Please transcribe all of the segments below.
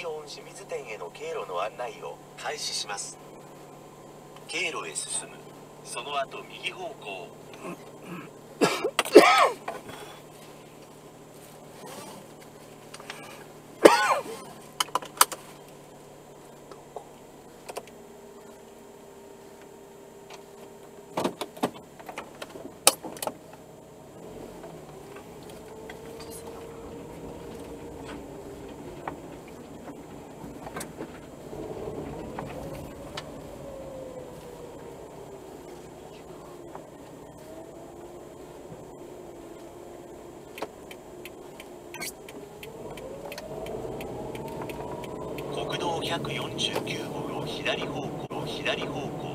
祇園清水店への経路の案内を開始します。経路へ進む。その後右方向。249号左方向左方向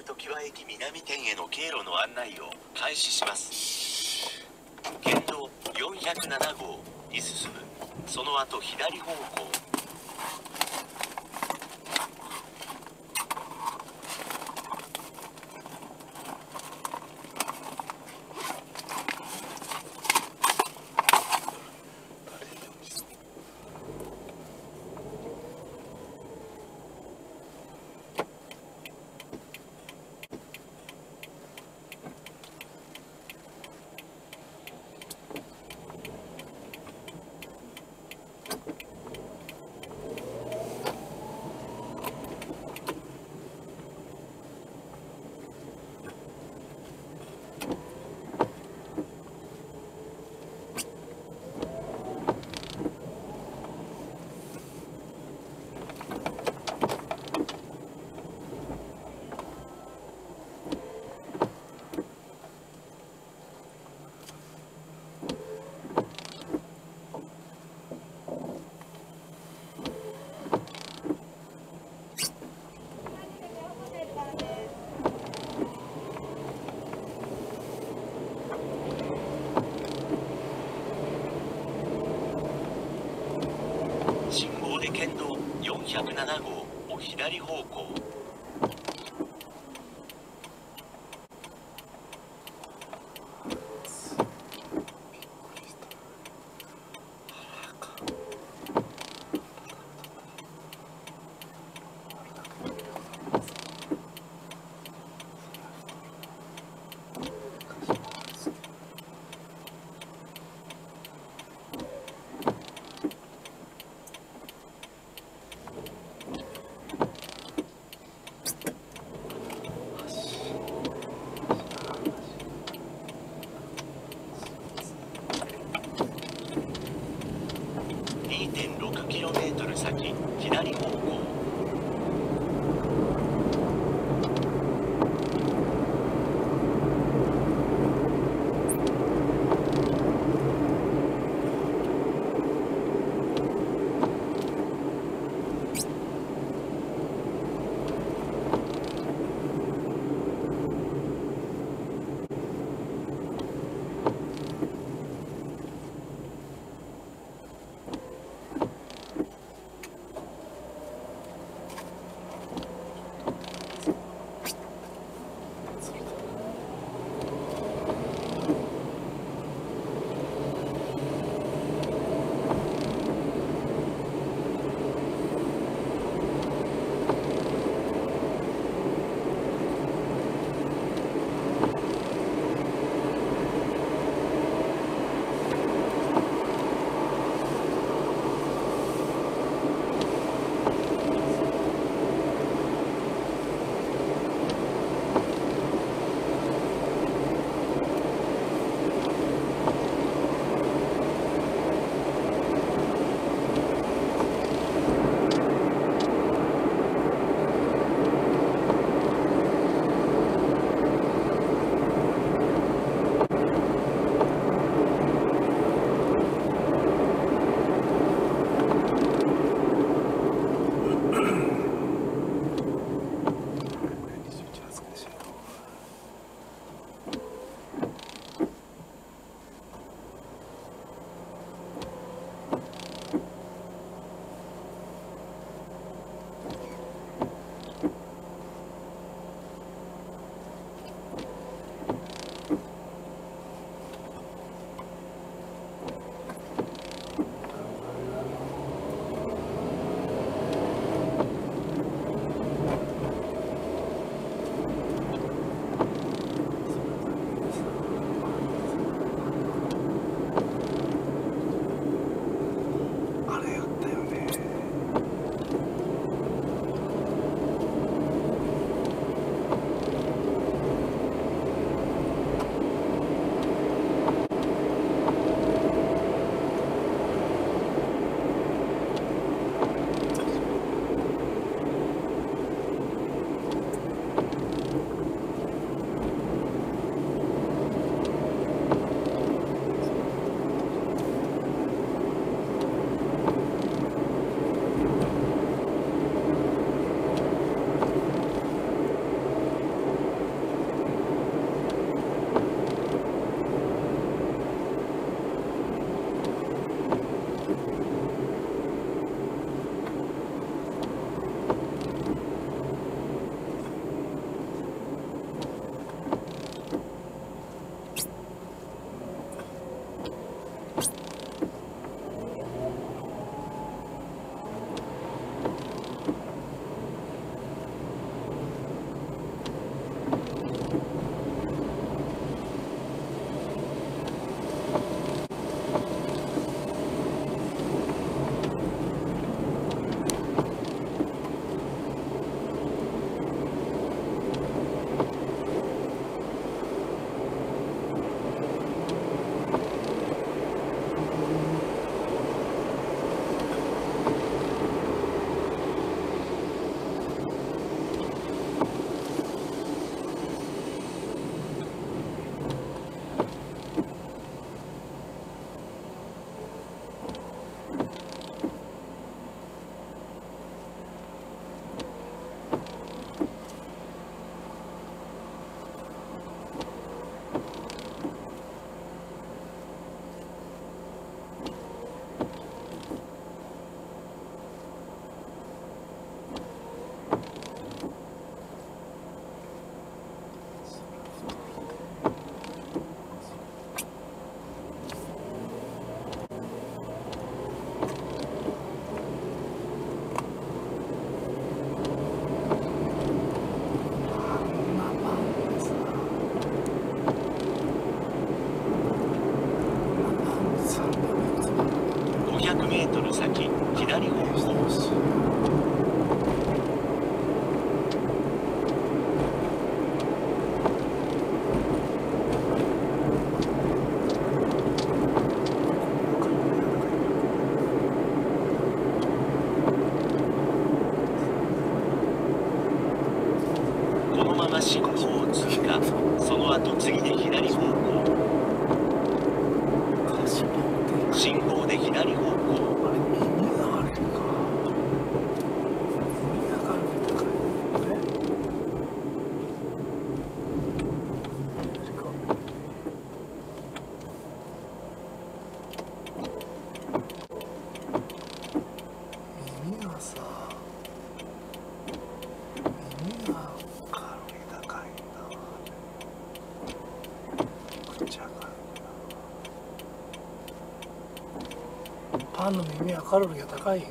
JR 常盤駅南店への経路の案内を開始します。県道407号に進む。その後左方向信号で県道407号を左方向。2 6トル先左方向。ンの耳はカロリーが高い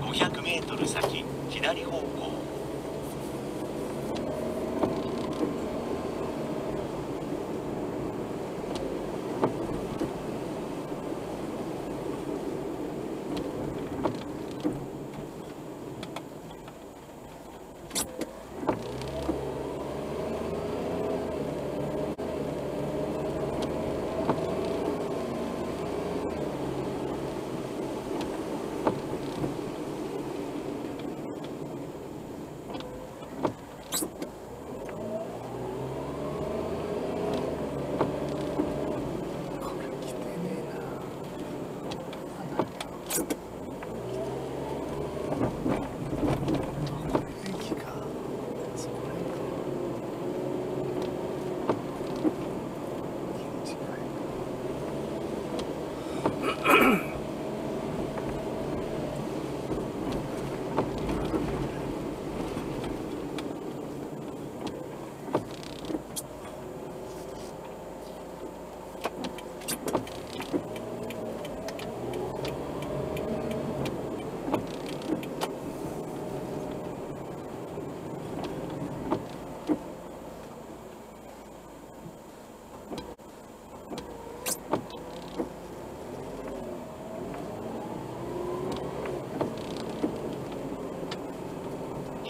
？500メートル先左方向。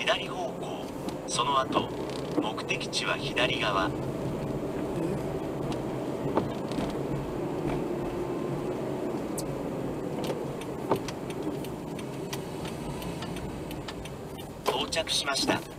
左方向。その後目的地は左側。到着しました。